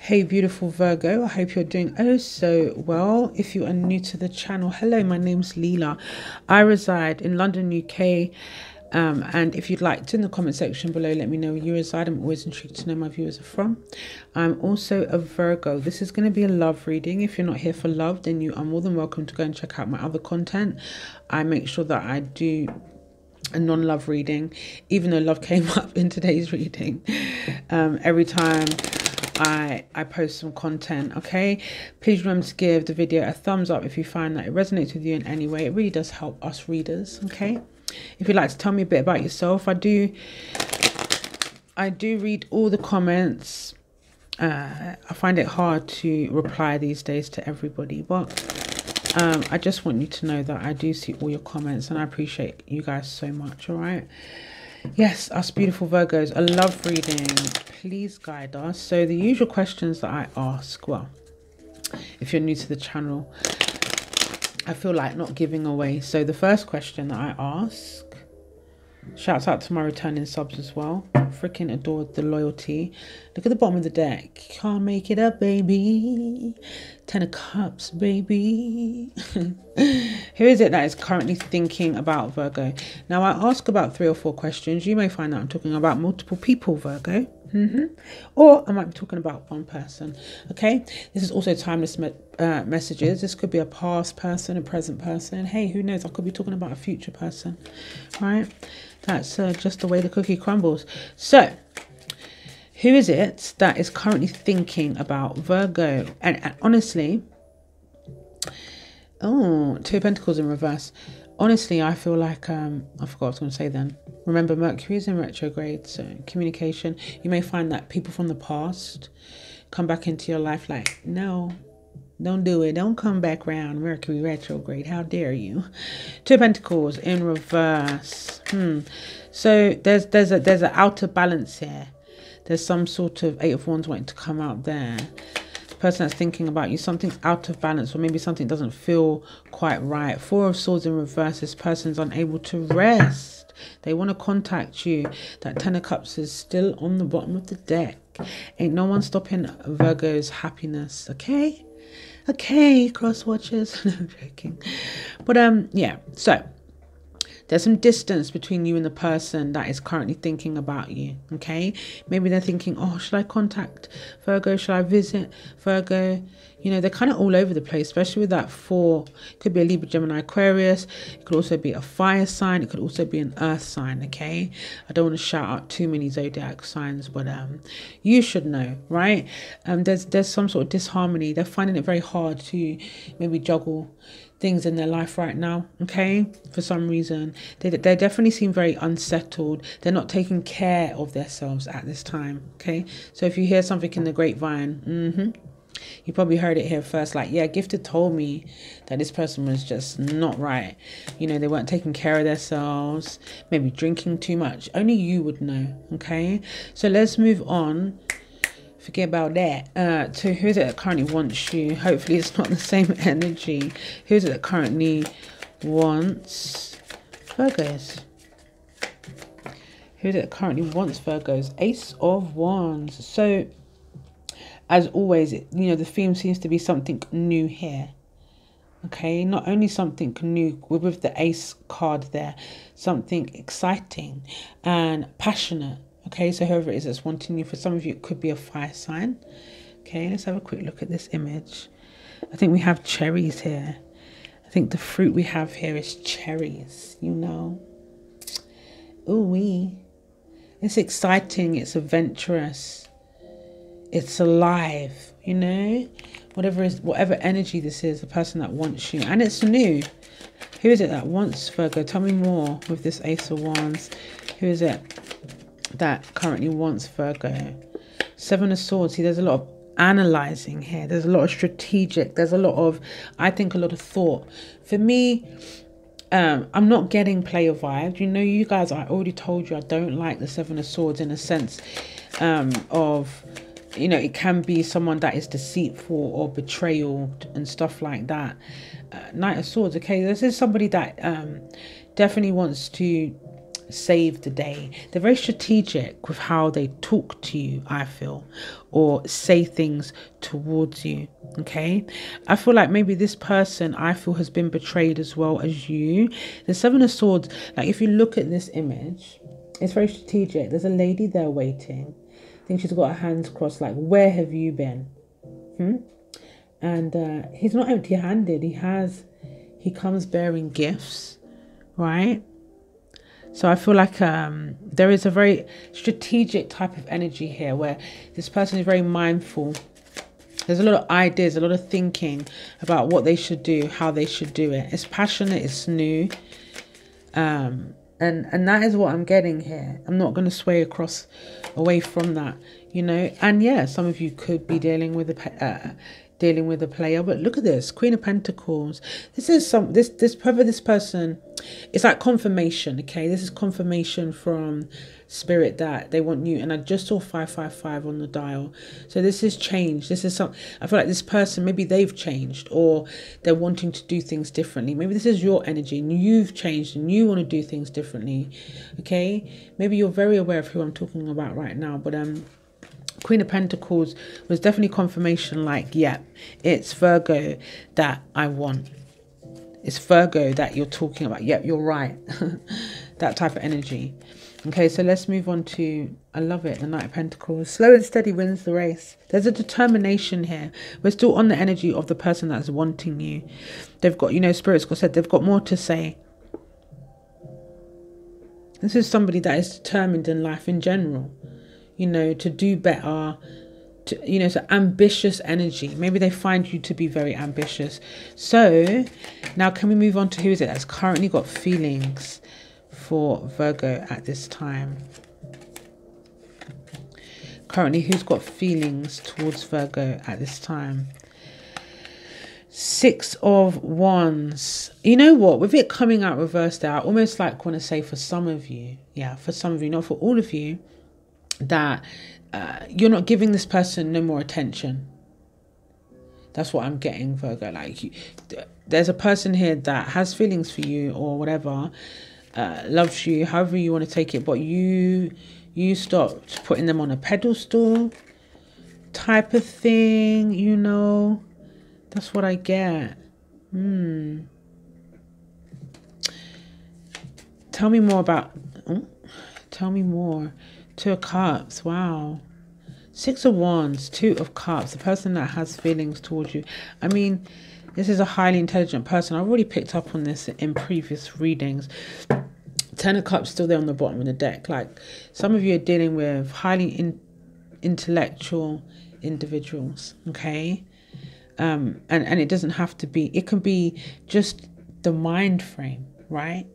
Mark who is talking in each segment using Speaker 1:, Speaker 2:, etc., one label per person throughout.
Speaker 1: Hey, beautiful Virgo. I hope you're doing oh so well. If you are new to the channel, hello, my name's Leela. I reside in London, UK. Um, and if you'd like to, in the comment section below, let me know where you reside. I'm always intrigued to know my viewers are from. I'm also a Virgo. This is going to be a love reading. If you're not here for love, then you are more than welcome to go and check out my other content. I make sure that I do a non-love reading, even though love came up in today's reading. Um, every time I I post some content, okay? Please remember to give the video a thumbs up if you find that it resonates with you in any way. It really does help us readers, okay? If you'd like to tell me a bit about yourself, I do I do read all the comments. Uh, I find it hard to reply these days to everybody, but um, I just want you to know that I do see all your comments and I appreciate you guys so much, all right? Yes, us beautiful Virgos, a love reading. Please guide us. So the usual questions that I ask, well, if you're new to the channel, I feel like not giving away. So the first question that I ask Shouts out to my returning subs as well. Freaking adored the loyalty. Look at the bottom of the deck. Can't make it up, baby. Ten of Cups, baby. Who is it that is currently thinking about Virgo? Now, I ask about three or four questions. You may find that I'm talking about multiple people, Virgo. Mm -hmm. Or I might be talking about one person. Okay, this is also timeless me uh, messages. This could be a past person, a present person. Hey, who knows? I could be talking about a future person, right? That's uh, just the way the cookie crumbles. So, who is it that is currently thinking about Virgo? And, and honestly, oh, Two Pentacles in reverse. Honestly, I feel like um, I forgot what I was going to say then. Remember, Mercury is in retrograde, so communication. You may find that people from the past come back into your life like, no, don't do it. Don't come back round Mercury retrograde. How dare you? Two Pentacles in reverse. Hmm. So there's there's a there's an outer balance here. There's some sort of Eight of Wands wanting to come out there. Person that's thinking about you, something's out of balance, or maybe something doesn't feel quite right. Four of Swords in reverse. This person's unable to rest. They want to contact you. That Ten of Cups is still on the bottom of the deck. Ain't no one stopping Virgo's happiness, okay? okay, cross watches. no, joking. But um, yeah. So there's some distance between you and the person that is currently thinking about you. Okay, maybe they're thinking, oh, should I contact Virgo? Should I visit Virgo? You know, they're kind of all over the place, especially with that four. It could be a Libra, Gemini, Aquarius. It could also be a fire sign. It could also be an earth sign. Okay, I don't want to shout out too many zodiac signs, but um, you should know, right? Um, there's there's some sort of disharmony. They're finding it very hard to maybe juggle things in their life right now okay for some reason. They, they definitely seem very unsettled. They're not taking care of themselves at this time okay? So if you hear something in the grapevine mm-hmm you probably heard it here first like yeah gifted told me that this person was just not right. You know they weren't taking care of themselves maybe drinking too much. Only you would know okay? So let's move on forget about that. Uh to who's it that currently wants you? Hopefully it's not the same energy. Who's it that currently wants virgos? Who's it that currently wants virgos? Ace of wands. So as always, you know, the theme seems to be something new here. Okay, not only something new with the ace card there, something exciting and passionate. Okay, so whoever it is that's wanting you, for some of you, it could be a fire sign. Okay, let's have a quick look at this image. I think we have cherries here. I think the fruit we have here is cherries, you know. Ooh wee. It's exciting, it's adventurous it's alive, you know? Whatever is whatever energy this is, the person that wants you. And it's new. Who is it that wants Virgo? Tell me more with this Ace of Wands. Who is it that currently wants Virgo? Seven of Swords. See, there's a lot of analyzing here. There's a lot of strategic. There's a lot of, I think, a lot of thought. For me, um, I'm not getting player vibes. You know, you guys, I already told you I don't like the Seven of Swords in a sense um, of you know, it can be someone that is deceitful or betrayal and stuff like that. Uh, Knight of Swords, okay, this is somebody that um, definitely wants to save the day. They're very strategic with how they talk to you, I feel, or say things towards you. Okay. I feel like maybe this person I feel has been betrayed as well as you. The Seven of Swords, like if you look at this image, it's very strategic. There's a lady there waiting. I think she's got her hands crossed, like, where have you been? Hmm? And uh, he's not empty handed. He has, he comes bearing gifts, right? So I feel like um, there is a very strategic type of energy here where this person is very mindful. There's a lot of ideas, a lot of thinking about what they should do, how they should do it. It's passionate, it's new. Um, and and that is what I'm getting here. I'm not going to sway across away from that, you know. And yeah, some of you could be dealing with a uh, dealing with a player. But look at this, Queen of Pentacles. This is some this this whoever this person. It's like confirmation. Okay, this is confirmation from spirit that they want you. And I just saw five five five on the dial. So this is change. This is some. I feel like this person maybe they've changed or they're wanting to do things differently. Maybe this is your energy and you've changed and you want to do things differently. Okay, maybe you're very aware of who I'm talking about right now. But um Queen of Pentacles was definitely confirmation like, yeah, it's Virgo that I want. It's Virgo that you're talking about. Yep, you're right. that type of energy. Okay, so let's move on to, I love it, the Knight of Pentacles. Slow and steady wins the race. There's a determination here. We're still on the energy of the person that's wanting you. They've got, you know, Spirit's got said, they've got more to say. This is somebody that is determined in life in general you know, to do better, to, you know, so ambitious energy. Maybe they find you to be very ambitious. So now can we move on to who is it that's currently got feelings for Virgo at this time? Currently, who's got feelings towards Virgo at this time? Six of Wands. You know what? With it coming out reversed out, almost like want to say for some of you, yeah, for some of you, not for all of you, that uh, you're not giving this person no more attention. That's what I'm getting, Virgo. Like, you, there's a person here that has feelings for you or whatever, uh, loves you, however you want to take it, but you you stopped putting them on a pedestal type of thing, you know. That's what I get. Hmm. Tell me more about. Oh, tell me more. Two of Cups. Wow. Six of Wands, Two of Cups, the person that has feelings towards you. I mean, this is a highly intelligent person. I've already picked up on this in previous readings. Ten of Cups still there on the bottom of the deck. Like some of you are dealing with highly in, intellectual individuals, okay? Um, and, and it doesn't have to be, it can be just the mind frame, right?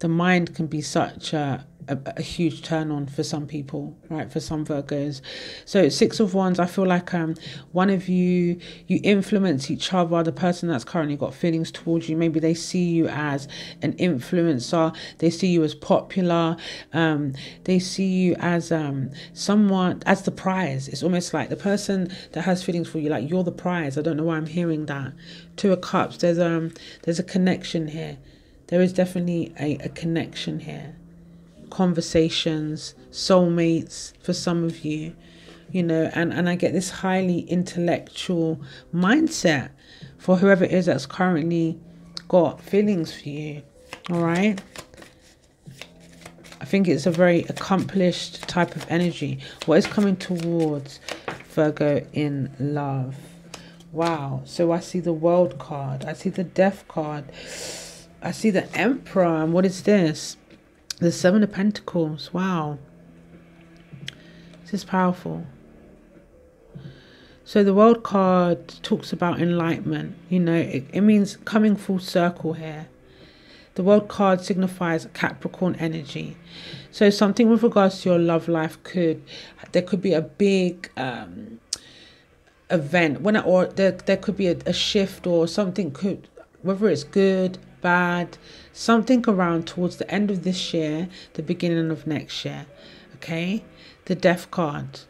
Speaker 1: The mind can be such a, a, a, huge turn on for some people, right? For some Virgos. So six of wands, I feel like um one of you you influence each other. The person that's currently got feelings towards you, maybe they see you as an influencer. They see you as popular. Um, they see you as um someone as the prize. It's almost like the person that has feelings for you, like you're the prize. I don't know why I'm hearing that. Two of cups. There's um there's a connection here. There is definitely a, a connection here conversations, soulmates for some of you, you know, and, and I get this highly intellectual mindset for whoever it is that's currently got feelings for you. All right. I think it's a very accomplished type of energy. What is coming towards Virgo in love? Wow. So I see the world card. I see the death card. I see the emperor. What is this? The Seven of Pentacles. Wow. This is powerful. So the world card talks about enlightenment. You know, it, it means coming full circle here. The world card signifies Capricorn energy. So something with regards to your love life could, there could be a big um, event when or there, there could be a, a shift or something could, whether it's good, bad, something around towards the end of this year, the beginning of next year. Okay, the death card,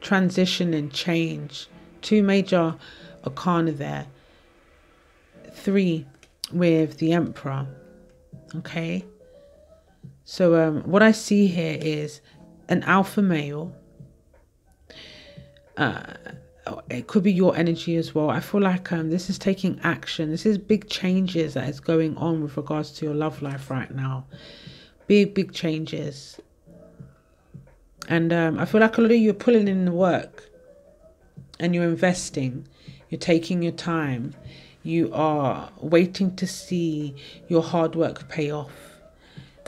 Speaker 1: transition and change, two major arcana there, three with the emperor. Okay, So um, what I see here is an alpha male. Uh, it could be your energy as well. I feel like um, this is taking action. This is big changes that is going on with regards to your love life right now. Big, big changes. And um, I feel like a lot of you are pulling in the work and you're investing. You're taking your time. You are waiting to see your hard work pay off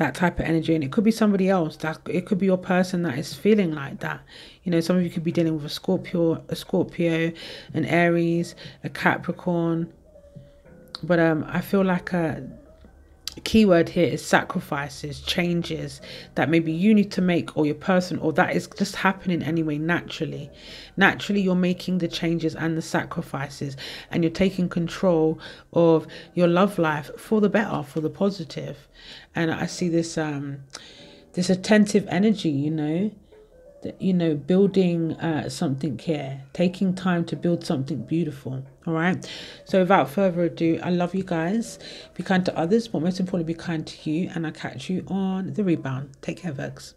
Speaker 1: that type of energy and it could be somebody else that it could be your person that is feeling like that. You know some of you could be dealing with a scorpio a scorpio an aries a capricorn. But um i feel like a keyword here is sacrifices changes that maybe you need to make or your person or that is just happening anyway naturally naturally you're making the changes and the sacrifices and you're taking control of your love life for the better for the positive. and i see this um this attentive energy you know you know, building uh, something here, taking time to build something beautiful. All right. So, without further ado, I love you guys. Be kind to others, but most importantly, be kind to you. And I'll catch you on the rebound. Take care, Virgs.